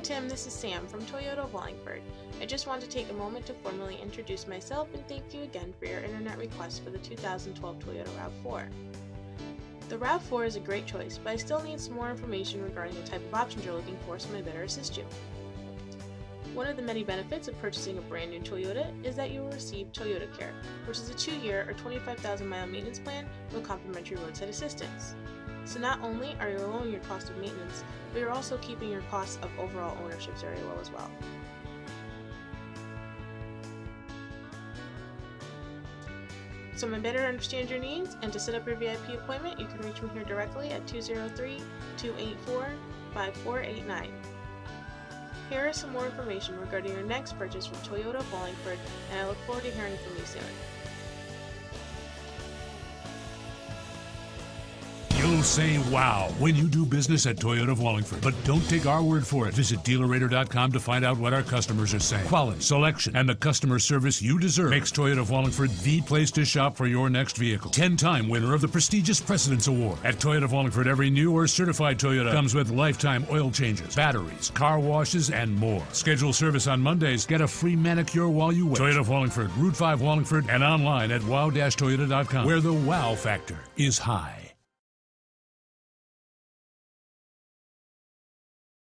Tim, this is Sam from Toyota of Wallingford. I just want to take a moment to formally introduce myself and thank you again for your internet request for the 2012 Toyota RAV4. The RAV4 is a great choice, but I still need some more information regarding the type of options you're looking for so my better assist you. One of the many benefits of purchasing a brand new Toyota is that you will receive Toyota Care, which is a two year or 25,000 mile maintenance plan with complimentary roadside assistance. So not only are you lowering your cost of maintenance, but you're also keeping your costs of overall ownership very low as well. So to better understand your needs and to set up your VIP appointment, you can reach me here directly at 203-284-5489. Here is some more information regarding your next purchase from Toyota Wallingford, and I look forward to hearing from you soon. You'll say wow when you do business at Toyota of Wallingford. But don't take our word for it. Visit dealerrater.com to find out what our customers are saying. Quality, selection, and the customer service you deserve makes Toyota of Wallingford the place to shop for your next vehicle. 10 time winner of the prestigious President's Award. At Toyota of Wallingford, every new or certified Toyota comes with lifetime oil changes, batteries, car washes, and more. Schedule service on Mondays. Get a free manicure while you wait. Toyota of Wallingford, Route 5 Wallingford, and online at wow-toyota.com, where the wow factor is high.